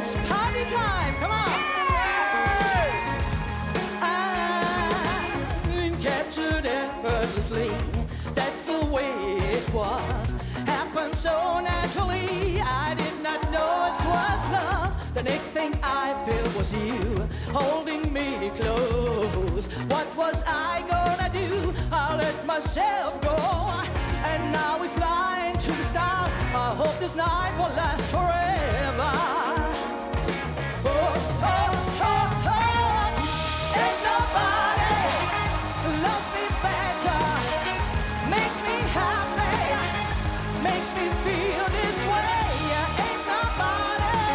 It's party time. Come on. I'm captured effortlessly. That's the way it was. Happened so naturally. I did not know it was love. The next thing I felt was you holding me close. Makes me feel this way. Ain't nobody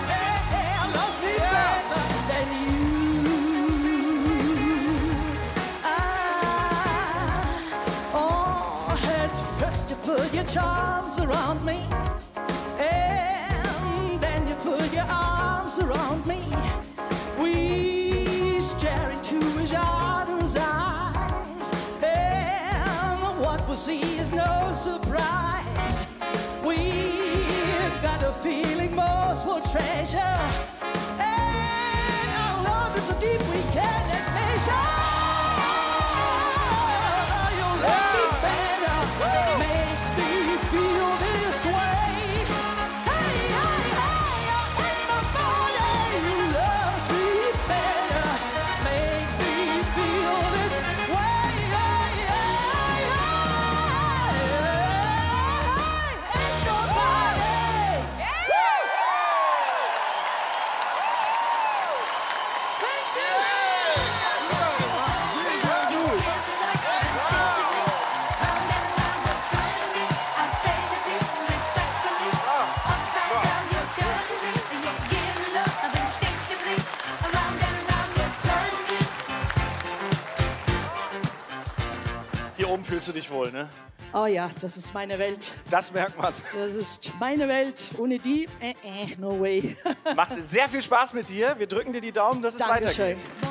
loves me better than you. I, oh, first you put your charms around me. See is no surprise. We've got a feeling most will treasure. Hier oben fühlst du dich wohl, ne? Oh ja, das ist meine Welt. Das merkt man. Das ist meine Welt. Ohne die, äh, äh, no way. Macht sehr viel Spaß mit dir. Wir drücken dir die Daumen, dass es Dankeschön. weitergeht. Boy,